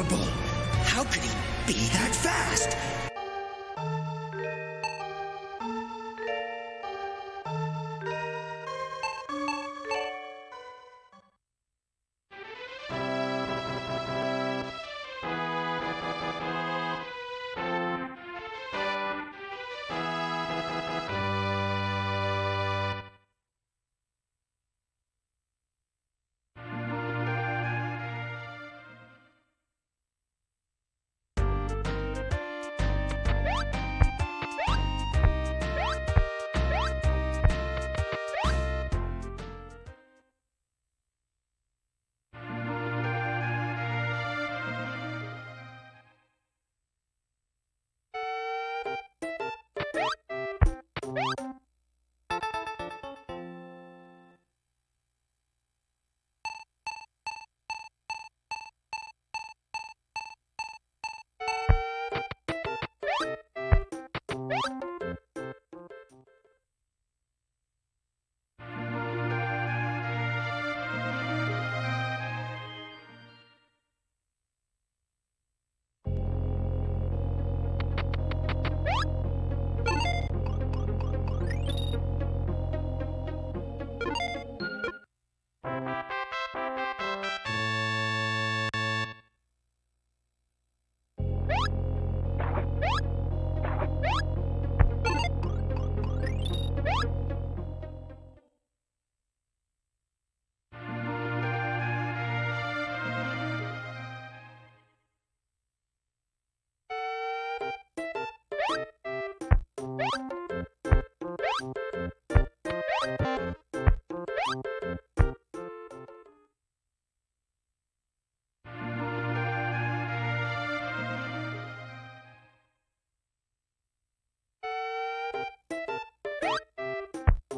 Unbelievable! How could he be that fast?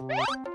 Beep!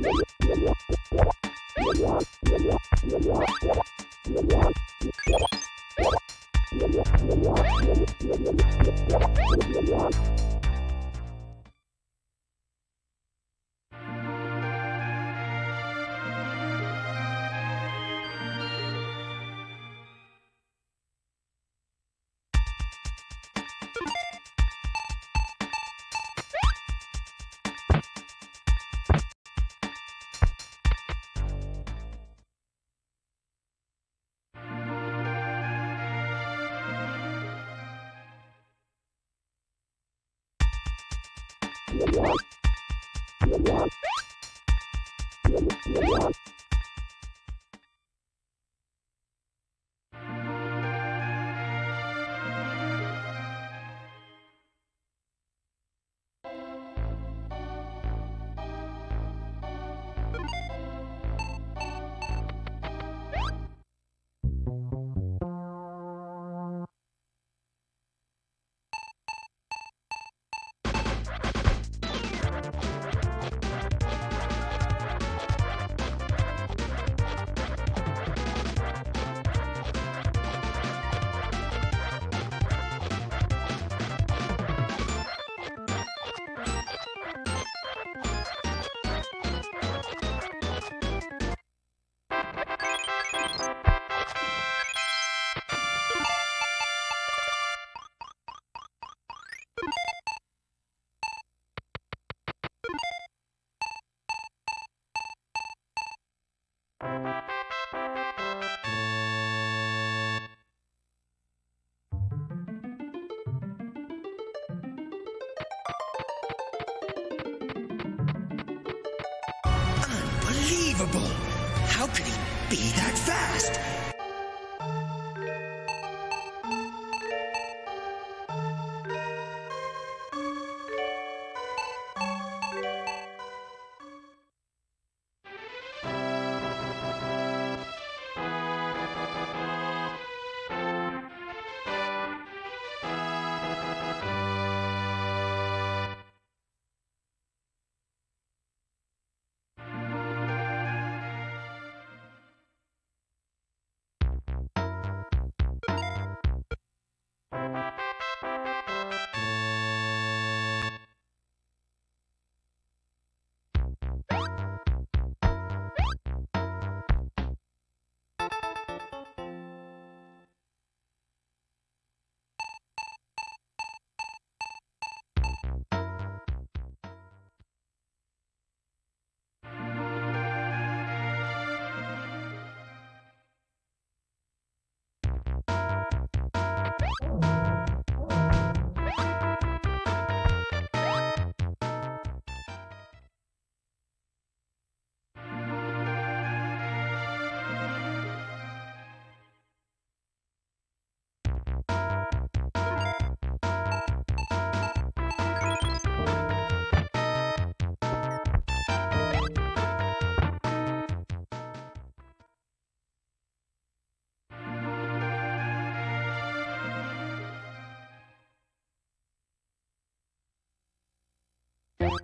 What?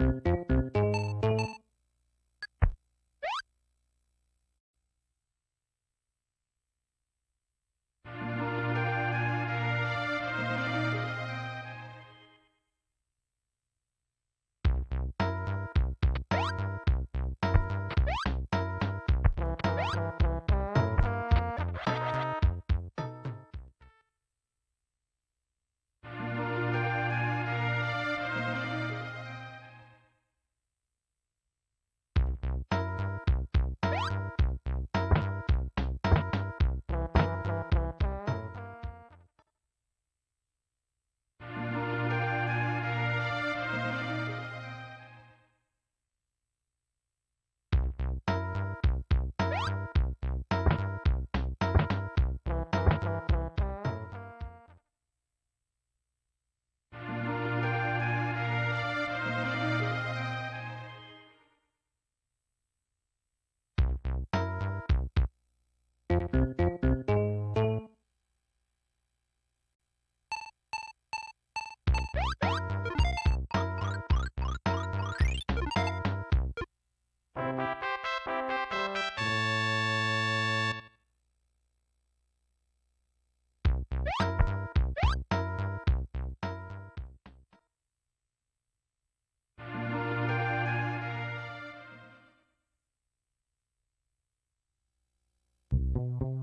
you you.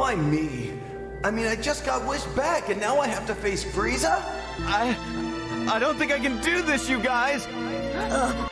Why me? I mean, I just got wished back and now I have to face Frieza? I. I don't think I can do this, you guys! Uh.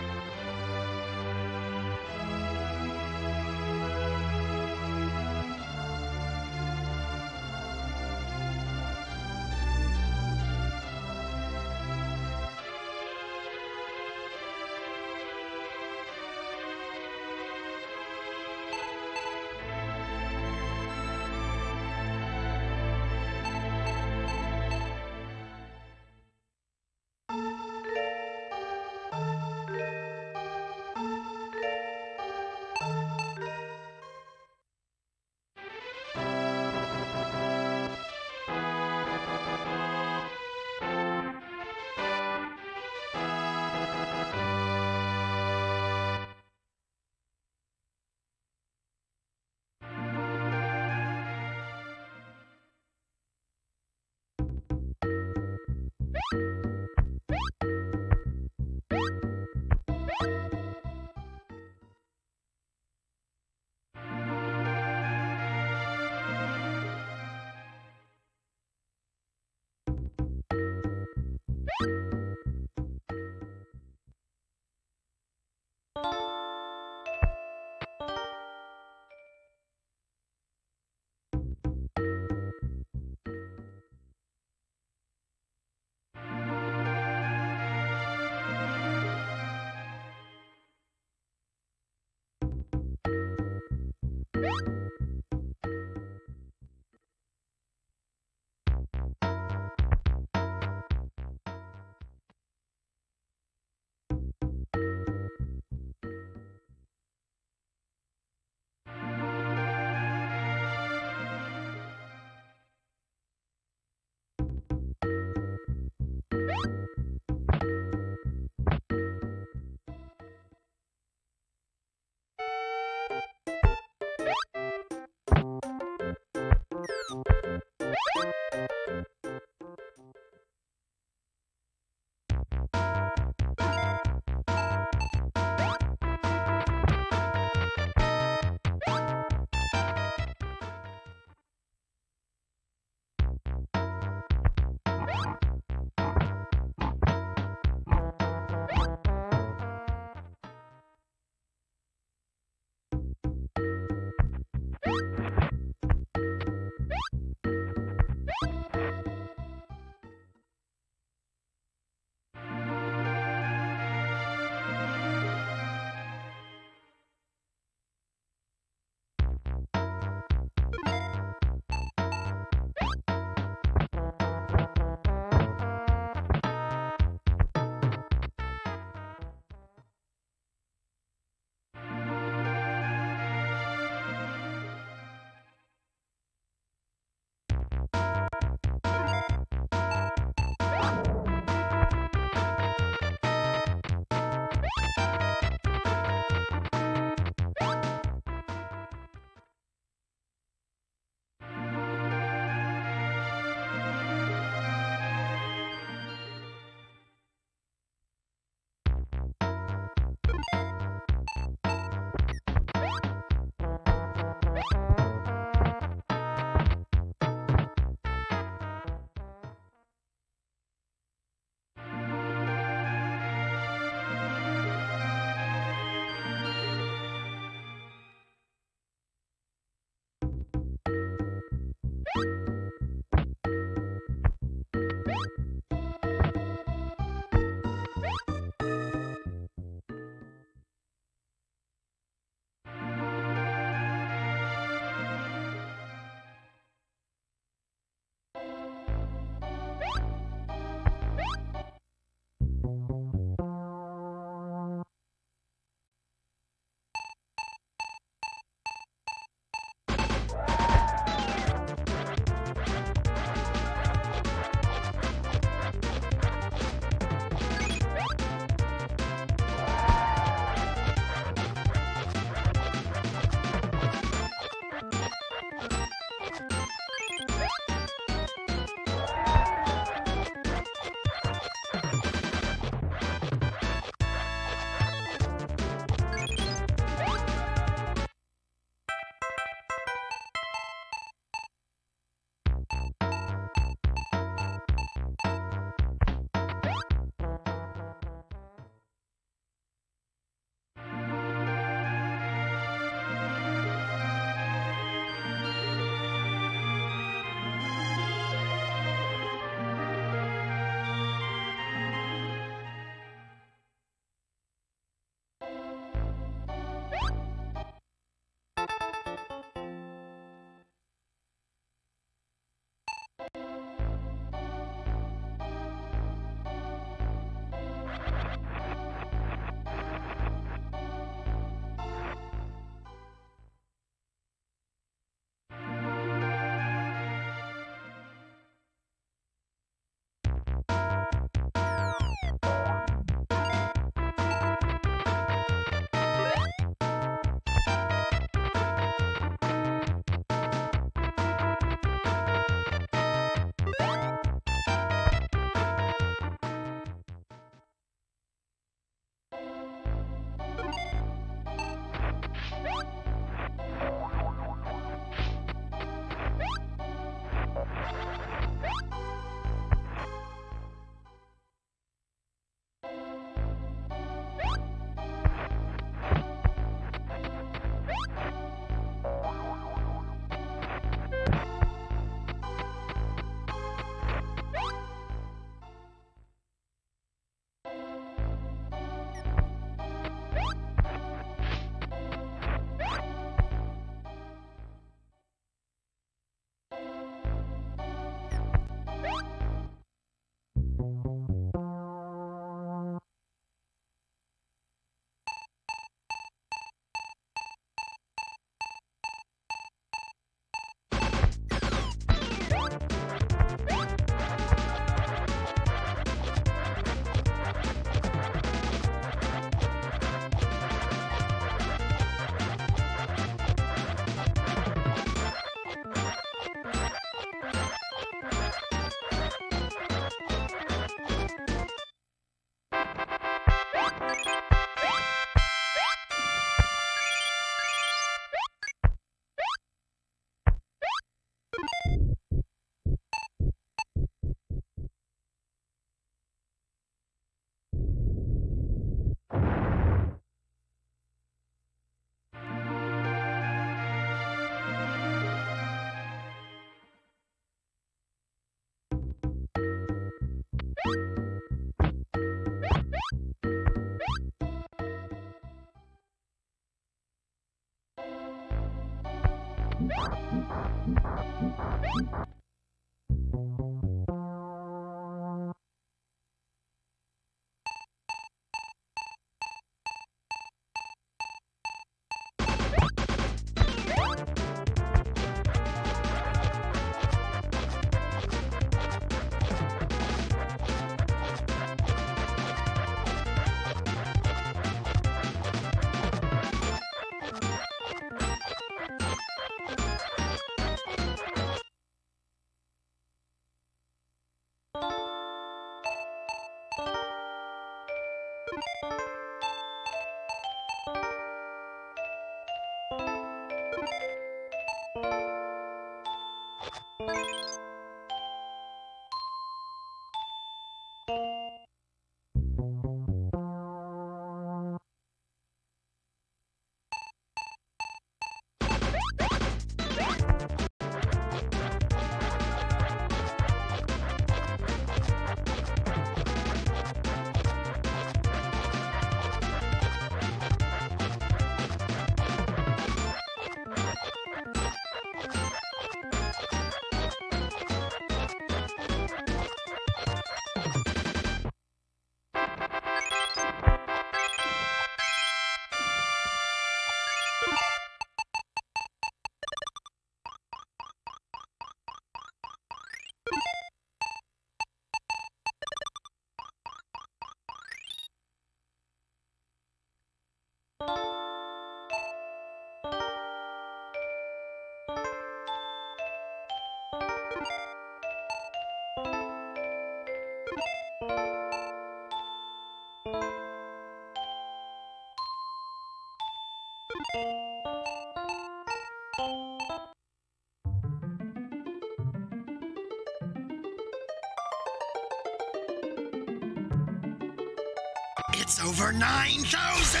It's over 9,000!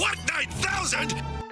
What, 9,000?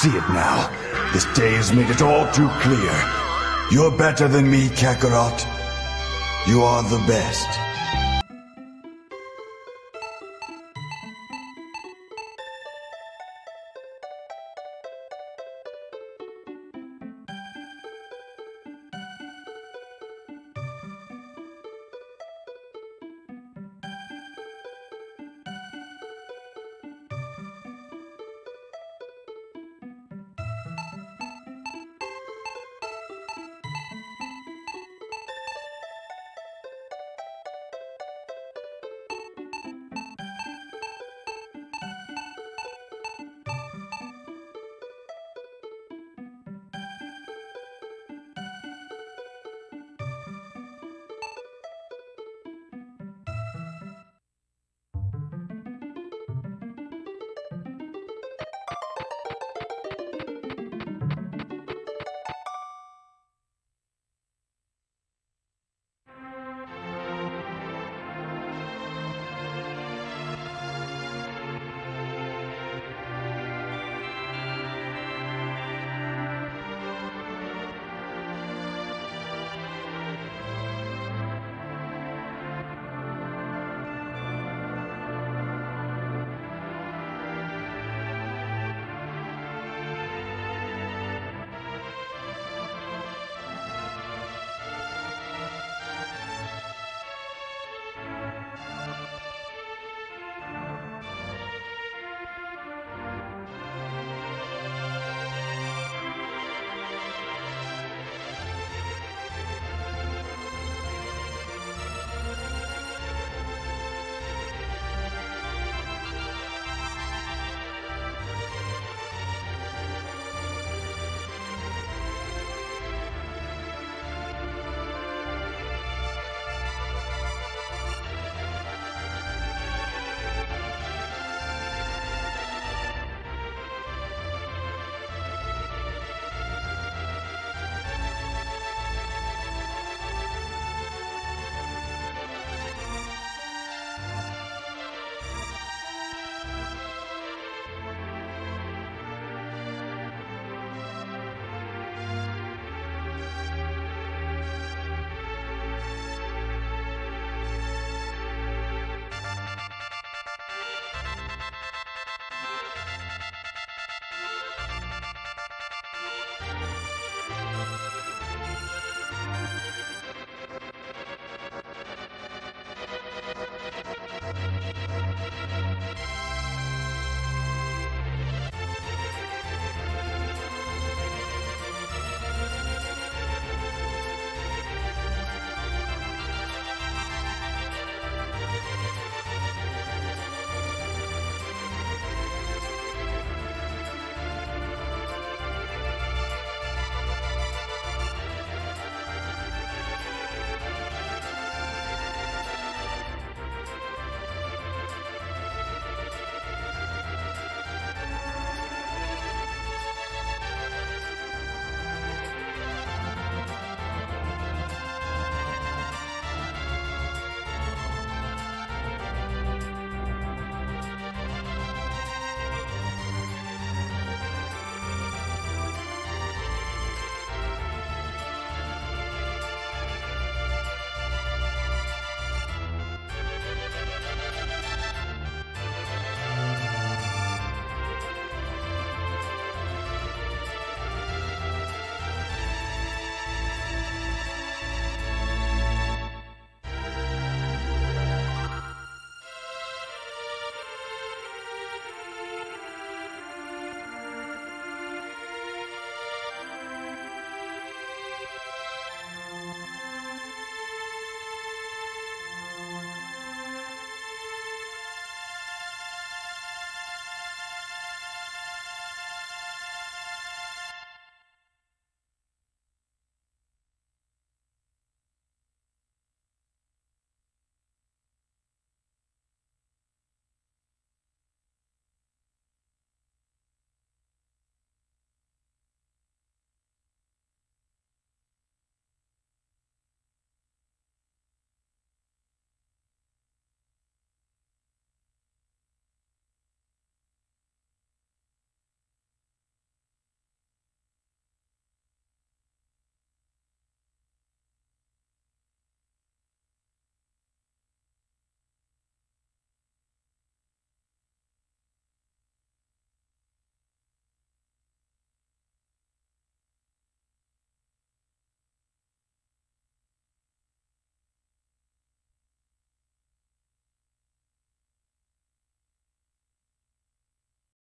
See it now. This day has made it all too clear. You're better than me, Kakarot. You are the best.